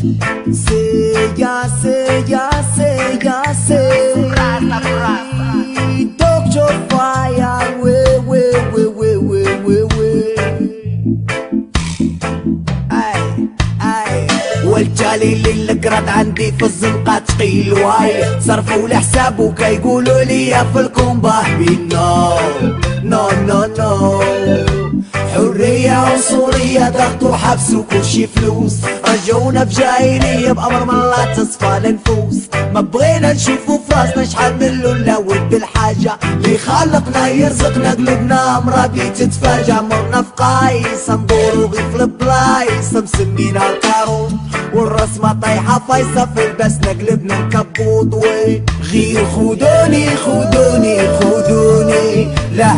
Sé, ya sé, ya sé, ya sé. Rasta, rasta. Talk your fire, we, we, we, we, we, we, we. Ay, ay. والجالي عندي في الزنقة تقيل واي صرفوا لحسابو كيقولوا لي في الكومبا بي نو نو ضغط وحبس وكل شي فلوس رجعونا بجاهلية بأمر من الله تصفى النفوس ما بغينا نشوفوا في راسنا شحال من لولا ود الحاجة اللي خلقنا يرزقنا قلوبنا أمراضي تتفاجأ. مرنا في قايس ندورو غير في البلايص مسمينا القارون. والرسمة طايحة فايصة في البسنا قلبنا نكبوط وي غير خدوني خدوني خدوني لا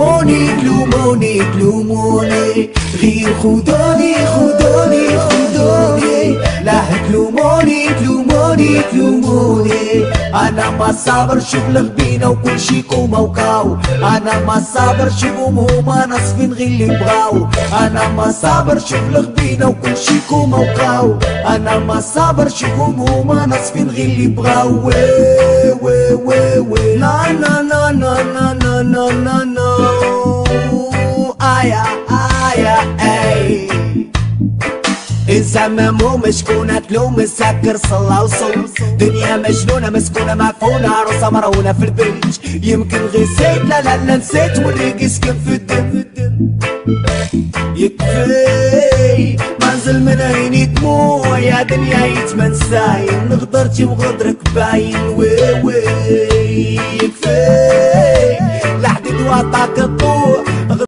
تلوموني تلوموني تلوموني غير خدوني خدوني خدوني لا تلوموني تلوموني تلوموني أنا ما صابر شوف الغبينة وكل شي coma و KO أنا ما صابر شوفهم هما نصفين غير اللي بغاو أنا ما صابر شوف الغبينة وكل شي coma و KO أنا ما صابر شوفهم هما نصفين غير اللي بغاو آيا آيا اي زعما مو مشكونة تلوم مسكر صلاة وصوم دنيا مجنونة مسكونة معفونة عروسة مرونة في البيت يمكن غسيت لا لا لا نسيت والريق يسكن في الدم يكفي منزل من عيني دموع يا دنيا يتمن ساين غدرتي وغدرك باين وي وي يكفي لحدي وعطاك